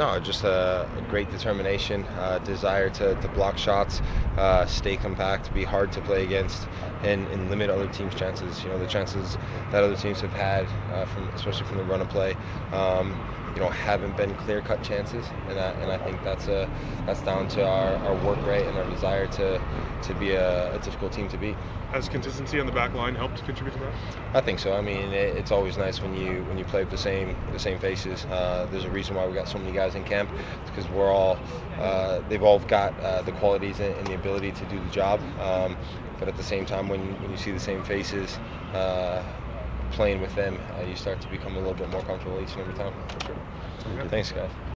No, just a, a great determination, uh, desire to, to block shots, uh, stay compact, be hard to play against, and, and limit other teams' chances. You know, the chances that other teams have had, uh, from especially from the run of play, um, you know, haven't been clear-cut chances, and I, and I think that's a that's down to our, our work rate and our desire to to be a, a difficult team to beat. Has consistency on the back line helped contribute to that? I think so. I mean, it, it's always nice when you when you play with the same the same faces. Uh, there's a reason why we got so many guys in camp. It's because we're all uh, they've all got uh, the qualities and, and, the ability to do the job. Um, but at the same time, when when you see the same faces uh, playing with them, uh, you start to become a little bit more comfortable each and every time. For sure. Thanks, guys.